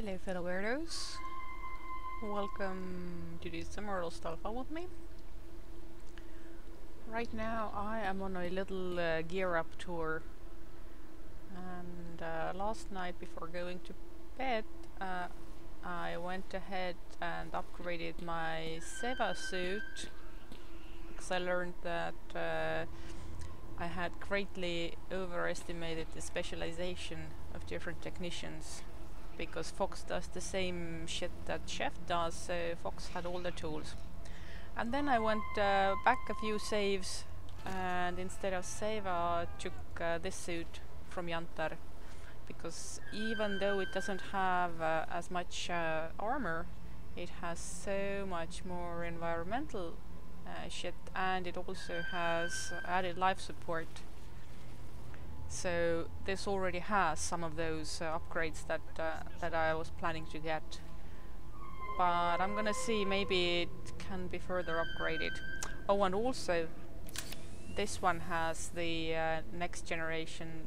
Hello fellow weirdos. Welcome to this Immortal Alpha with me. Right now I am on a little uh, gear up tour and uh, last night before going to bed uh, I went ahead and upgraded my Seva suit because I learned that uh, I had greatly overestimated the specialization of different technicians because Fox does the same shit that Chef does, so Fox had all the tools. And then I went uh, back a few saves and instead of Seva took uh, this suit from Yantar because even though it doesn't have uh, as much uh, armor it has so much more environmental uh, shit and it also has added life support so this already has some of those uh, upgrades that uh, that I was planning to get. But I'm gonna see maybe it can be further upgraded. Oh and also this one has the uh, next generation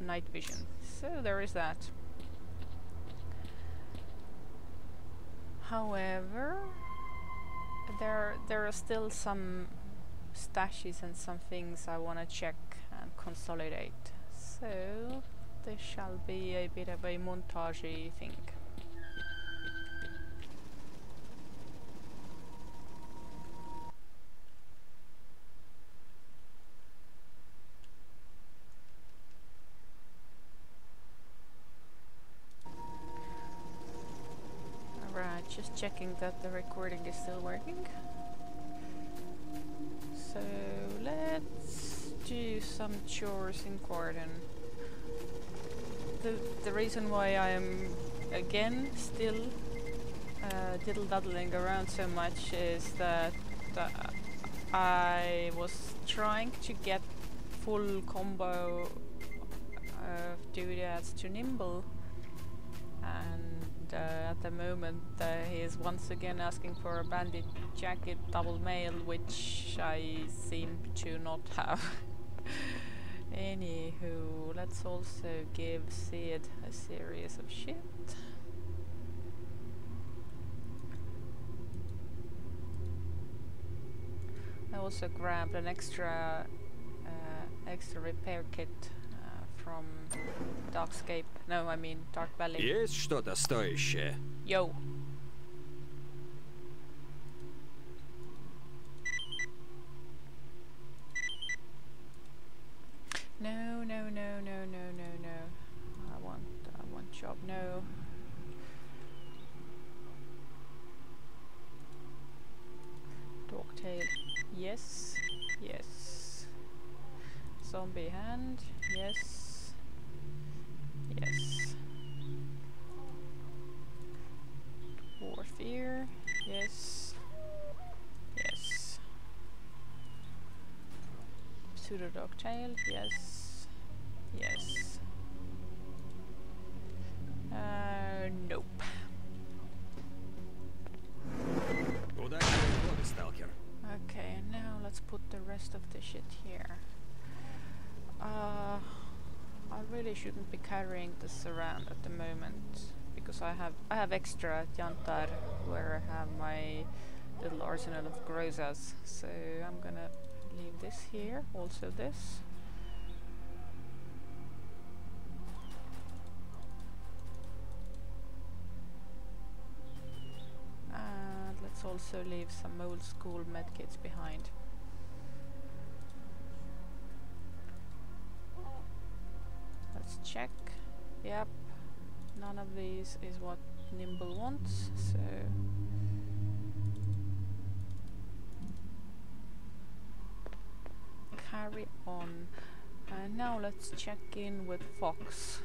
night vision. So there is that. However there there are still some stashes and some things I want to check and consolidate so this shall be a bit of a montagey thing Alright, just checking that the recording is still working. So let's do some chores in Cordon. The, the reason why I am again still uh, diddle-daddling around so much is that uh, I was trying to get full combo of doodads to Nimble and uh, at the moment uh, he is once again asking for a bandit jacket double mail which I seem to not have. Anywho, let's also give Sid a series of shit. I also grabbed an extra uh, extra repair kit uh, from Darkscape. No, I mean Dark Valley. Есть что-то стоящее? Yo. No, no, no, no, no. I want, I want job. No. Dogtail. Yes. Yes. Zombie hand. Yes. Yes. Warfare. Yes. Yes. Pseudo dogtail. Yes. Yes. Uh, nope. Okay, now let's put the rest of the shit here. Uh, I really shouldn't be carrying this around at the moment because I have I have extra at Yantar where I have my little arsenal of grozas. So I'm gonna leave this here, also this. Also leave some old school medkits behind. Let's check. Yep. None of these is what Nimble wants, so... Carry on. And now let's check in with Fox.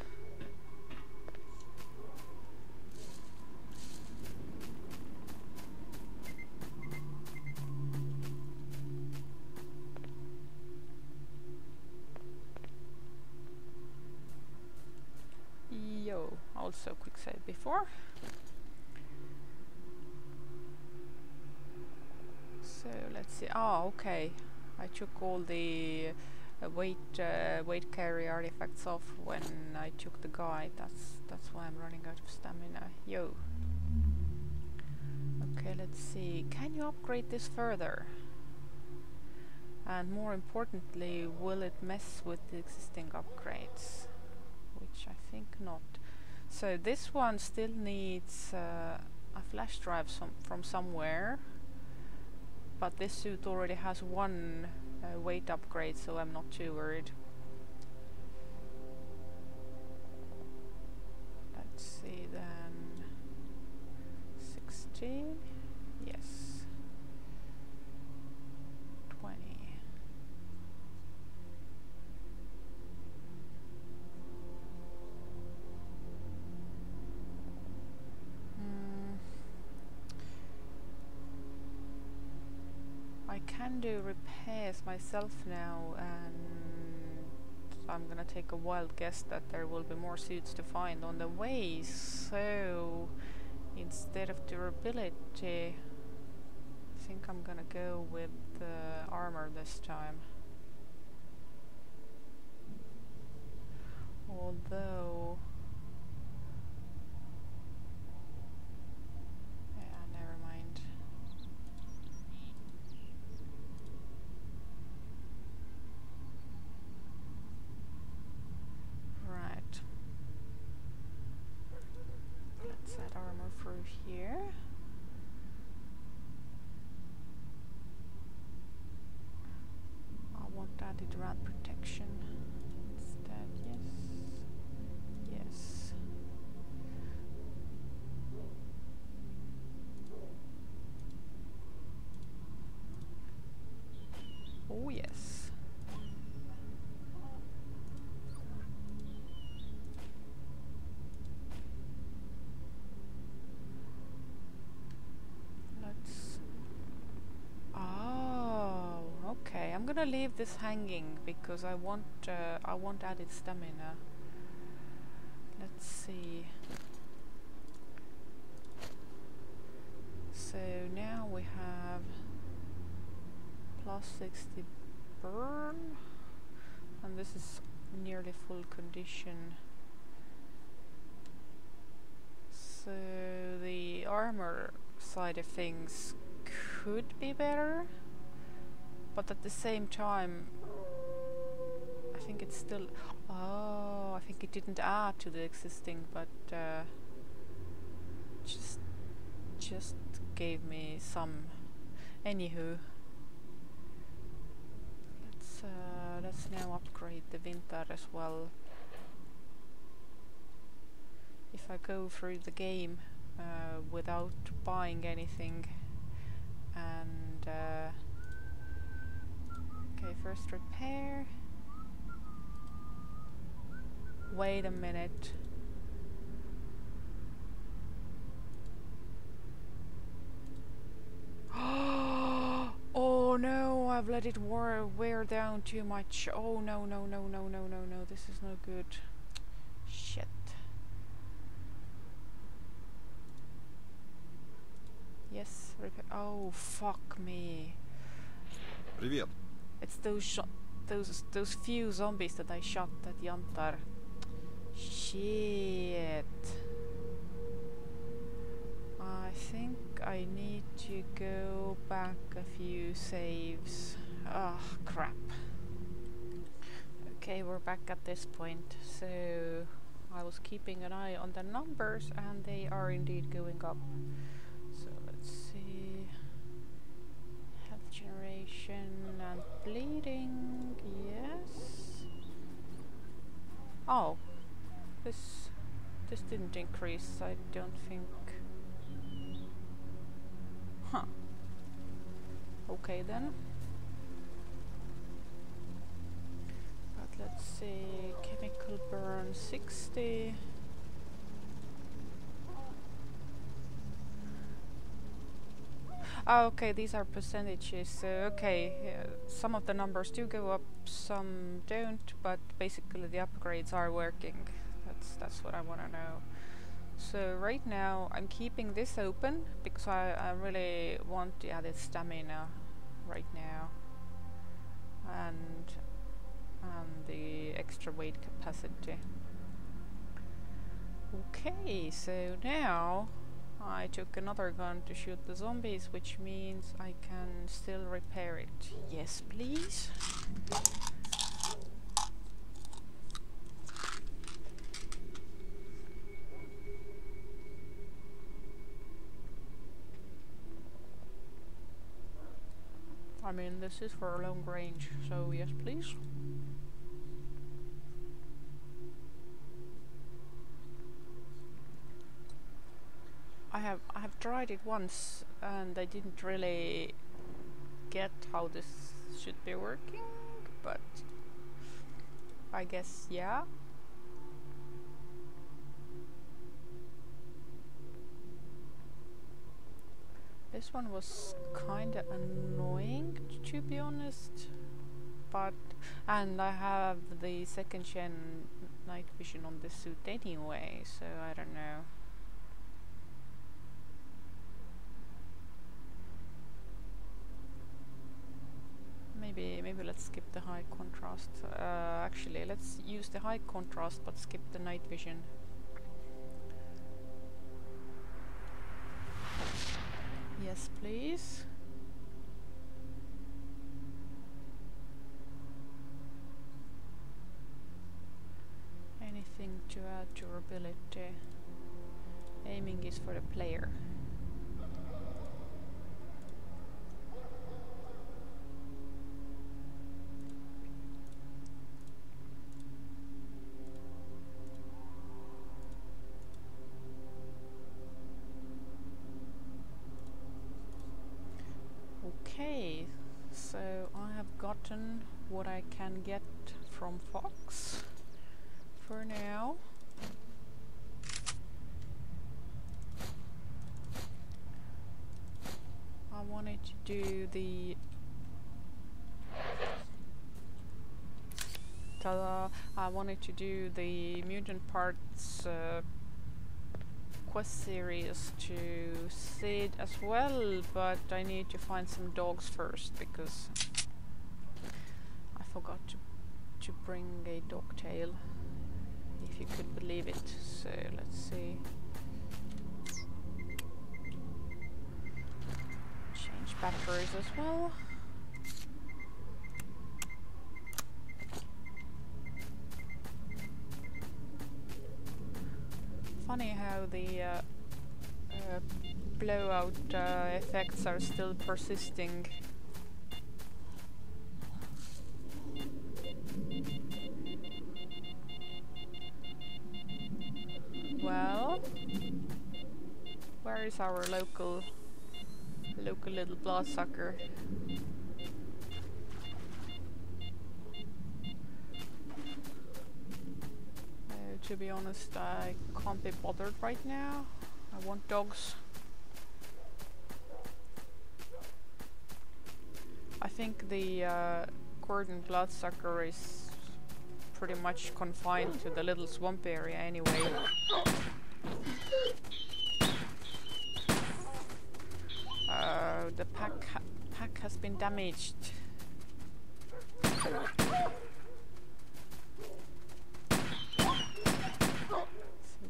Yo, also quick save before. So let's see. Oh, okay. I took all the uh, weight uh, weight carry artifacts off when I took the guide. That's that's why I'm running out of stamina. Yo. Okay, let's see. Can you upgrade this further? And more importantly, will it mess with the existing upgrades? Which I think not. So this one still needs uh, a flash drive from somewhere. But this suit already has one uh, weight upgrade, so I'm not too worried. Let's see then. 16? Can do repairs myself now and I'm gonna take a wild guess that there will be more suits to find on the way. So instead of durability I think I'm gonna go with the armor this time. Although yeah never mind Right. Let's add armor through here. I want added rat protection instead, yes. Yes. Oh yes. Let's. Oh, okay. I'm gonna leave this hanging because I want uh, I want added stamina. Let's see. So now we have plus 60 burn, and this is nearly full condition. So the armor side of things could be better, but at the same time, I think it's still. Oh, I think it didn't add to the existing, but uh, just just gave me some. Anywho, let's uh, let's now upgrade the winter as well. If I go through the game uh, without buying anything and uh, okay first repair wait a minute oh no I've let it wear, wear down too much oh no no no no no no no this is no good shit Yes, repair. Oh, fuck me. Привет. It's those shot, those those few zombies that I shot at Yantar. Shit. I think I need to go back a few saves. Ah, crap. Okay, we're back at this point. So I was keeping an eye on the numbers and they are indeed going up. So let's see. Health generation bleeding, yes. Oh, this this didn't increase. I don't think. Huh. Okay then. But let's see. Chemical burn 60. Oh, okay, these are percentages. So, okay, yeah, some of the numbers do go up, some don't, but basically the upgrades are working. That's that's what I want to know. So right now I'm keeping this open because I, I really want the added stamina right now. And and the extra weight capacity. Okay, so now I took another gun to shoot the zombies, which means I can still repair it. Yes, please. I mean, this is for a long range, so yes, please. I have I have tried it once and I didn't really get how this should be working, but I guess yeah. This one was kinda annoying to be honest, but and I have the second gen night vision on this suit anyway, so I don't know. Maybe maybe let's skip the high contrast. Uh, actually, let's use the high contrast but skip the night vision. Yes, please. Anything to add durability. Aiming is for the player. Can get from Fox for now. I wanted to do the ta I wanted to do the mutant parts uh, quest series to Sid as well, but I need to find some dogs first because forgot to to bring a dog tail, if you could believe it. So let's see. Change batteries as well. funny how the uh, uh, blowout uh, effects are still persisting. Where is our local, local little bloodsucker? to be honest, I can't be bothered right now. I want dogs. I think the uh, Cordon Bloodsucker is pretty much confined to the little swamp area anyway. Uh, the pack, ha pack has been damaged. So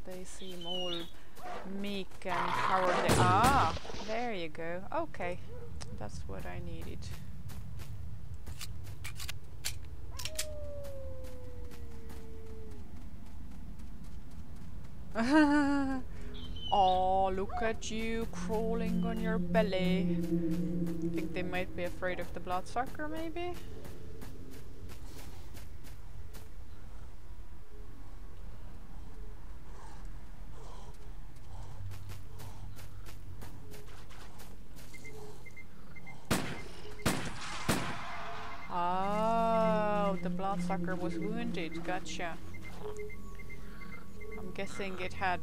they seem all meek and cowardly. Ah, there you go. Okay, that's what I needed. oh, look at you crawling on your belly. I think they might be afraid of the bloodsucker, maybe? Oh, the bloodsucker was wounded. Gotcha. I'm guessing it had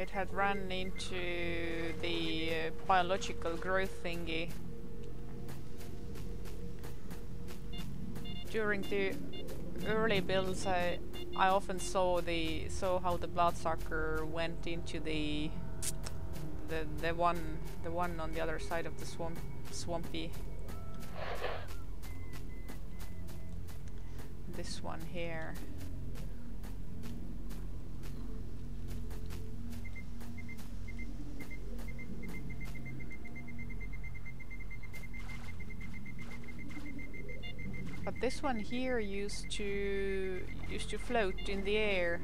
it had run into the uh, biological growth thingy. During the early builds, I I often saw the saw how the bloodsucker went into the the the one the one on the other side of the swamp swampy this one here. This one here used to used to float in the air.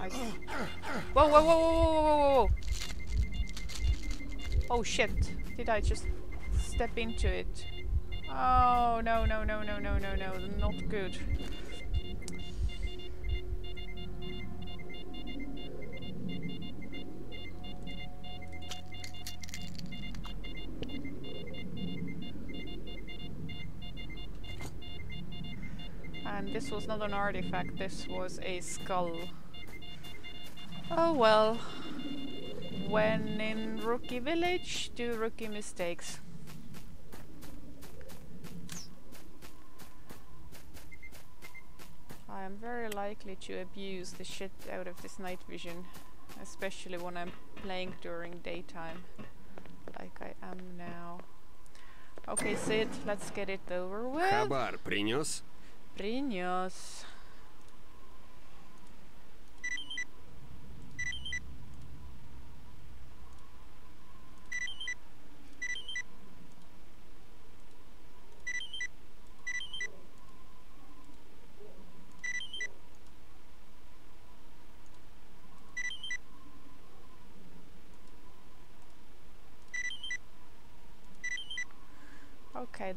I whoa, whoa, whoa, whoa, whoa, whoa, whoa! Oh shit! Did I just step into it? Oh no, no, no, no, no, no, no! Not good. this was not an artifact, this was a skull. Oh well. When in Rookie Village, do rookie mistakes. I am very likely to abuse the shit out of this night vision, especially when I'm playing during daytime, like I am now. Okay, Sid, let's get it over with. Хабар принес? Riños.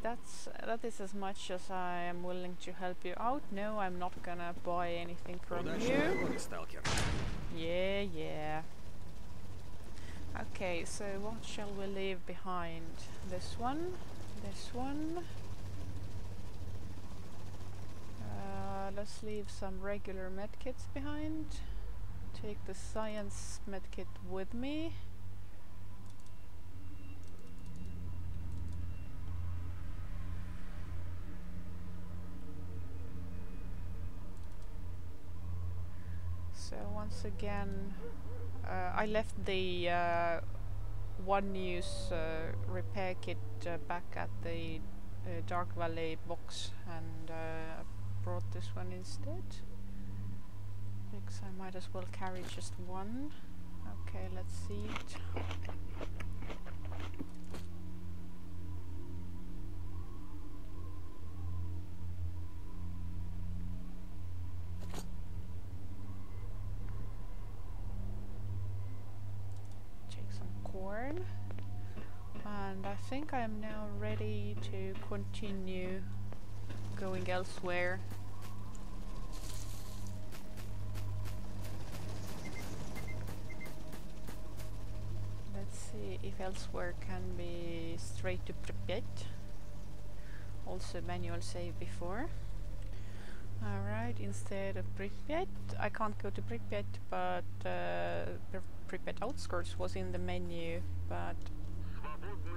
that's that is as much as I am willing to help you out. No, I'm not gonna buy anything from you. Yeah, yeah. Okay, so what shall we leave behind? This one, this one. Uh, let's leave some regular medkits behind. Take the science medkit with me. Again, uh, I left the uh, one use uh, repair kit uh, back at the uh, Dark Valley box and uh, brought this one instead. Because I might as well carry just one. Okay, let's see it. Take some corn. And I think I am now ready to continue going elsewhere. Let's see if elsewhere can be straight to Pripyat. Also manual save before. Alright, instead of Pripyat, I can't go to Pripyat, but uh, Pripyat outskirts was in the menu, but...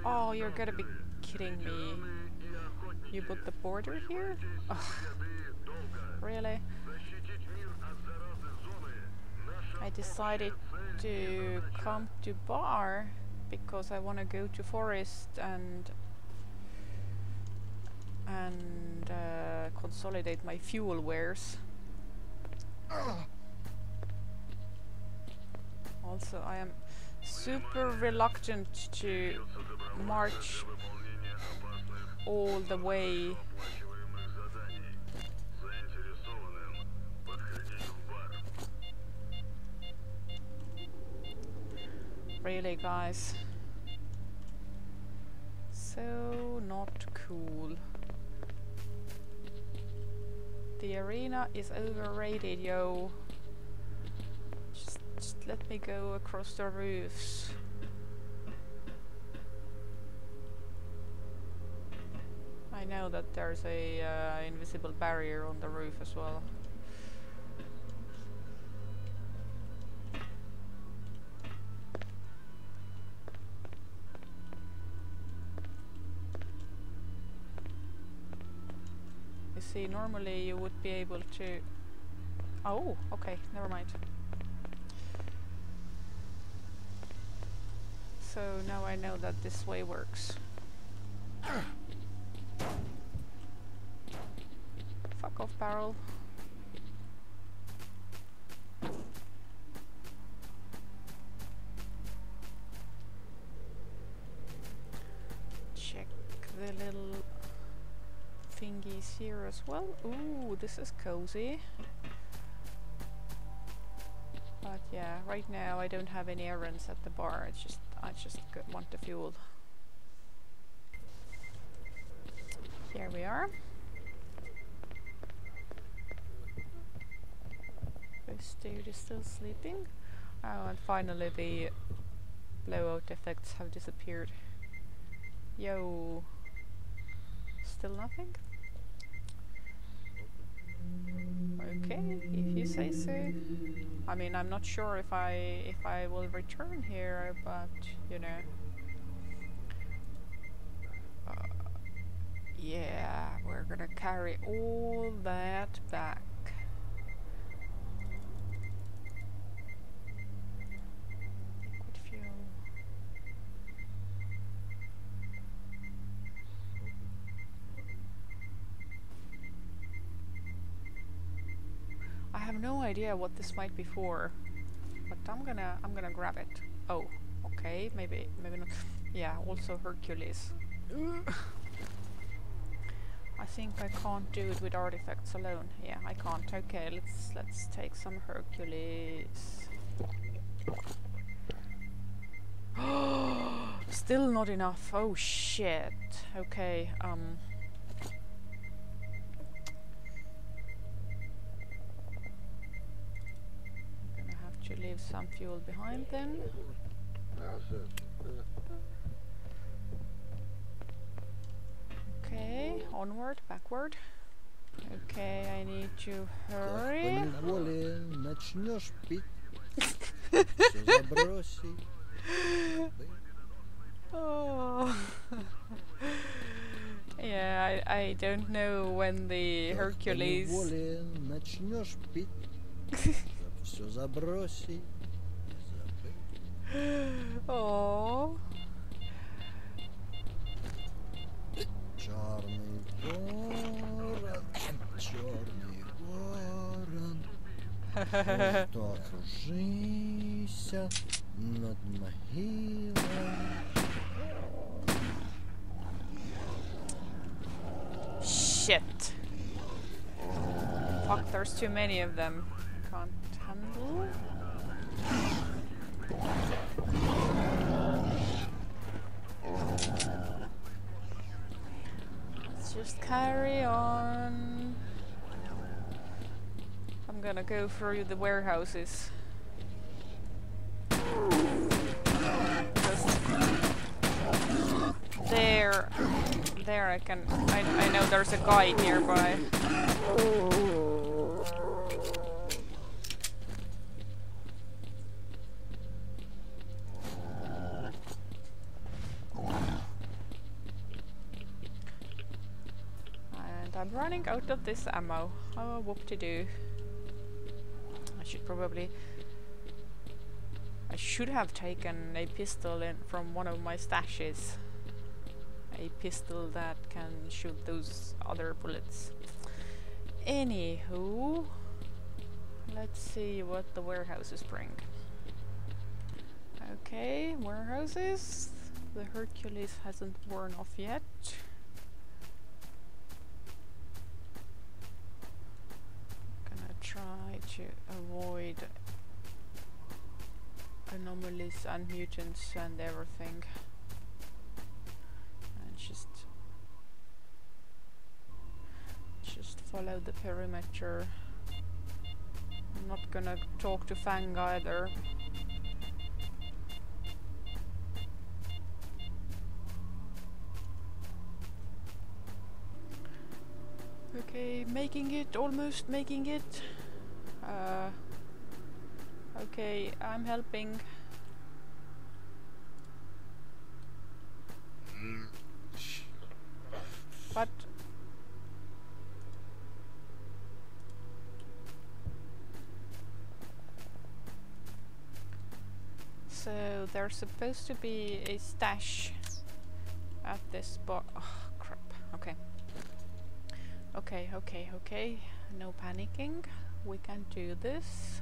Oh, you're gonna be kidding me. You put the border here? Really? I decided to come to bar because I want to go to forest and and uh, consolidate my fuel wares. Also, I am super reluctant to march all the way Really, guys? So not cool. The arena is overrated, yo. Let me go across the roofs. I know that there's a uh, invisible barrier on the roof as well. You see, normally you would be able to... Oh, okay, never mind. So now I know that this way works. Fuck off, barrel. Check the little thingies here as well. Ooh, this is cozy. But yeah, right now I don't have any errands at the bar. It's just I just want the fuel. Here we are. This dude is still sleeping. Oh, and finally the blowout effects have disappeared. Yo. Still nothing? Okay, if you say so. I mean, I'm not sure if I if I will return here, but you know. Uh, yeah, we're gonna carry all that back. Liquid fuel. I have no idea what this might be for, but I'm gonna I'm gonna grab it. Oh, okay, maybe maybe not. Yeah, also Hercules. I think I can't do it with artifacts alone. Yeah, I can't. Okay, let's let's take some Hercules. Still not enough. Oh shit. Okay. Um. I'm gonna have to leave some fuel behind then. Okay, onward, backward. Okay, I need to hurry. oh. yeah, I, I don't know when the Hercules... поневоле начнешь пить, все забросить. и забыть. Oh. Черный ворон, черный ворон, Что кружися над могилой. Shit. Fuck, there's too many of them. Can't handle. Let's just carry on. I'm gonna go through the warehouses. There, there I can. I, I know there's a guy nearby. Running out of this ammo. Oh, whoop to do. I should probably. I should have taken a pistol in from one of my stashes. A pistol that can shoot those other bullets. Anywho, let's see what the warehouses bring. Okay, warehouses. The Hercules hasn't worn off yet. Gonna try to avoid anomalies and mutants and everything. And just just follow the perimeter. I'm not gonna talk to Fang either. Okay, making it, almost making it. Uh, okay, I'm helping. But so there's supposed to be a stash at this spot. Oh crap. Okay. Okay, okay, okay. No panicking. We can do this.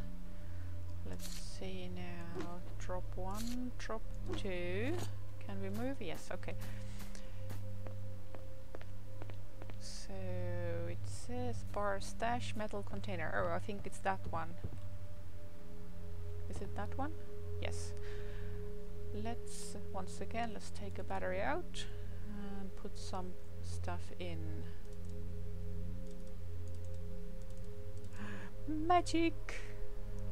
Let's see now. Drop one, drop two. Can we move? Yes, okay. So it says bar stash metal container. Oh, I think it's that one. Is it that one? Yes. Let's once again let's take a battery out and put some stuff in. Magic!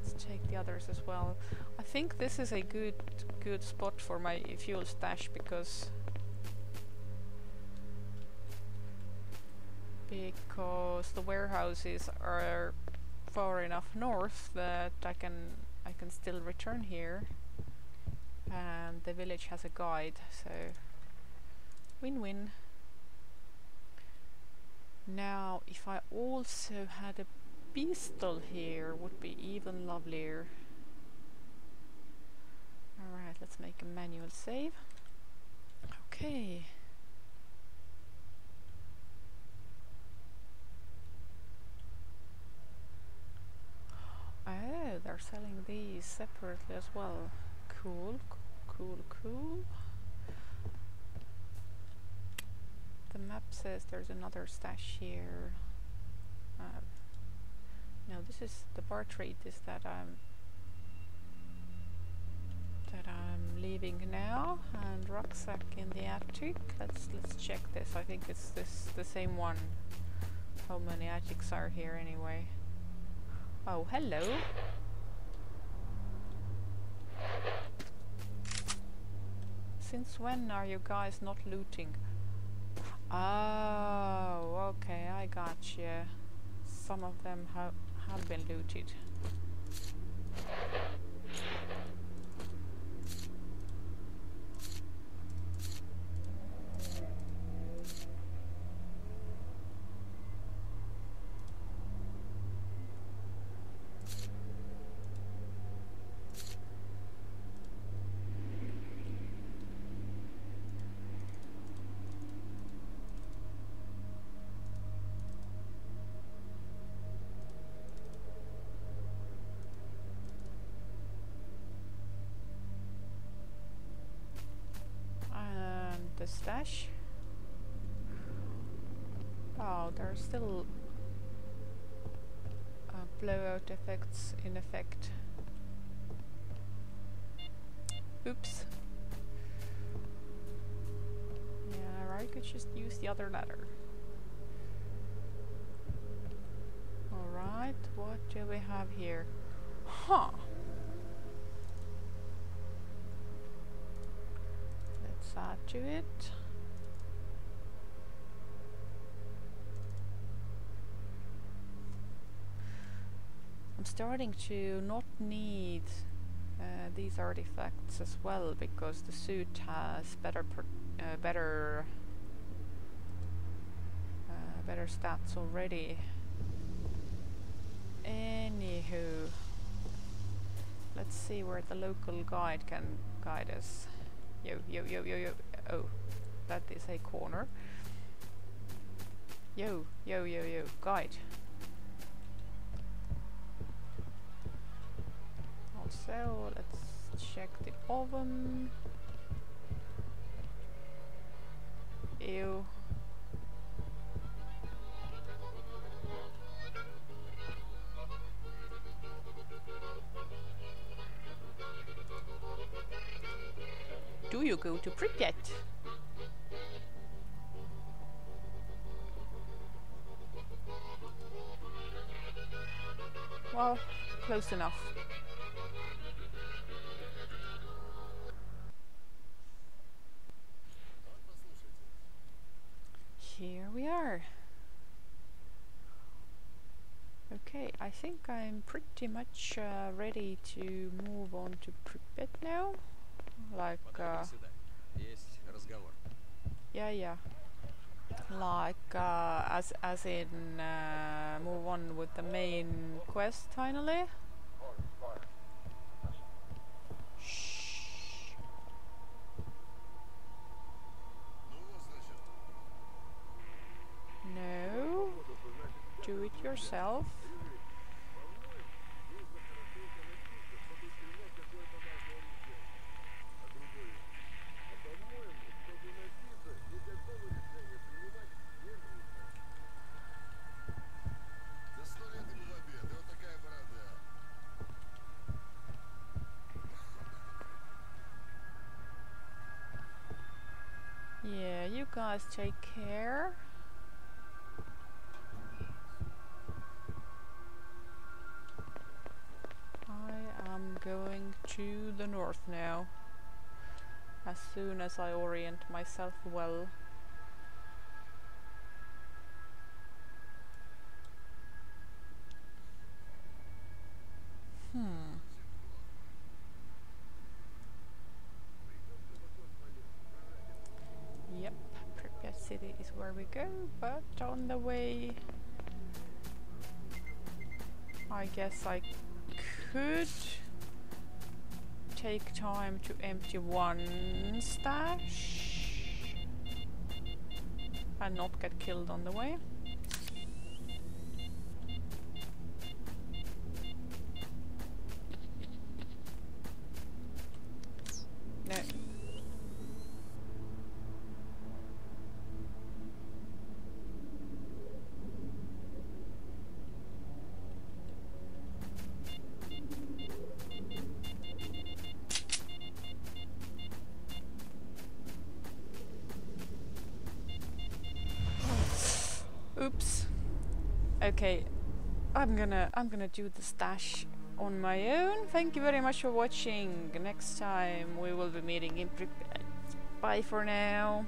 Let's take the others as well. I think this is a good good spot for my fuel stash because because the warehouses are far enough north that I can I can still return here and the village has a guide so win-win. Now if I also had a pistol here would be even lovelier. Alright let's make a manual save. Okay. Oh, they're selling these separately as well. Cool, cool, cool. The map says there's another stash here. Uh, no, this is the bar trade. Is that I'm that I'm leaving now, and rucksack in the attic. Let's let's check this. I think it's this the same one. How many attics are here anyway? Oh, hello. Since when are you guys not looting? Oh, okay, I got you. Some of them have have been looted. And the stash. Oh, there are still uh, blowout effects in effect. Oops. Yeah, I could just use the other ladder. Alright, what do we have here? Huh. It. I'm starting to not need uh, these artifacts as well because the suit has better uh, better uh, better stats already. Anywho, let's see where the local guide can guide us. Yo, yo, yo, yo, yo. Oh, that is a corner. Yo, yo, yo, yo, guide. Also, let's check the oven. Ew. To Pripyat? Well, close enough. Here we are. Okay, I think I'm pretty much uh, ready to move on to Pripyat now. Like, uh, goer. Yeah, yeah. Like uh, as as in uh, move on with the main quest finally. Shh. No. Do it yourself. Guys take care. I am going to the north now. As soon as I orient myself well. Hmm. Yep, Pripyat City is where we go, but on the way I guess I could take time to empty one stash and not get killed on the way. Gonna I'm gonna do the stash on my own. Thank you very much for watching. Next time we will be meeting in Pripyat. Bye for now.